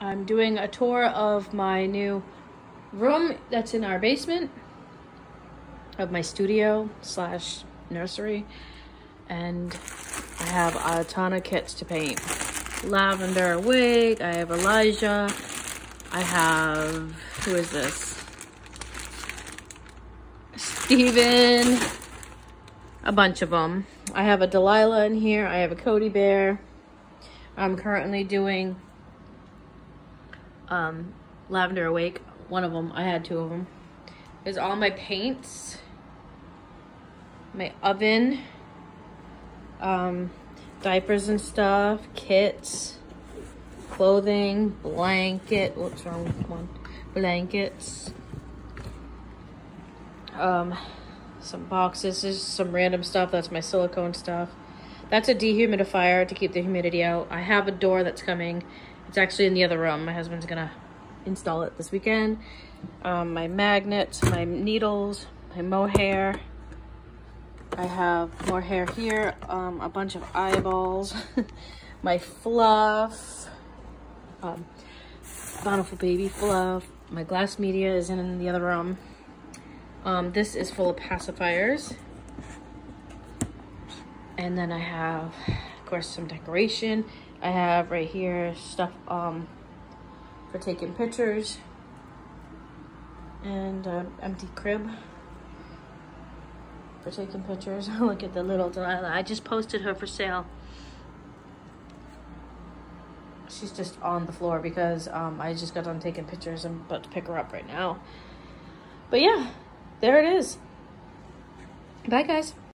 I'm doing a tour of my new room that's in our basement of my studio slash nursery and I have a ton of kits to paint. Lavender Awake, I have Elijah, I have, who is this? Steven, a bunch of them. I have a Delilah in here, I have a Cody Bear. I'm currently doing um, Lavender Awake. One of them. I had two of them. Is all my paints. My oven. Um, diapers and stuff. Kits. Clothing. Blanket. What's wrong with one? Blankets. Um, some boxes. This is some random stuff. That's my silicone stuff. That's a dehumidifier to keep the humidity out. I have a door that's coming it's actually in the other room. My husband's gonna install it this weekend. Um, my magnets, my needles, my mohair. I have more hair here, um, a bunch of eyeballs, my fluff, um, Bountiful Baby fluff. My glass media is in the other room. Um, this is full of pacifiers. And then I have, of course, some decoration. I have right here stuff um, for taking pictures and empty crib for taking pictures. Look at the little Delilah. I just posted her for sale. She's just on the floor because um, I just got done taking pictures. I'm about to pick her up right now. But yeah, there it is. Bye, guys.